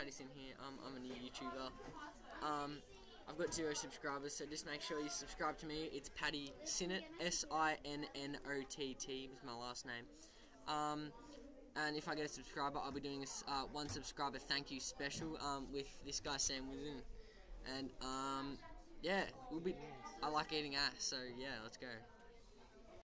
Paddy Sim here. Um, I'm a new YouTuber. Um, I've got zero subscribers, so just make sure you subscribe to me. It's Paddy Sinnott, S-I-N-N-O-T-T is my last name. Um, and if I get a subscriber, I'll be doing a uh, one subscriber thank you special um, with this guy Sam Witherden. And um, yeah, we'll be. I like eating ass, so yeah, let's go.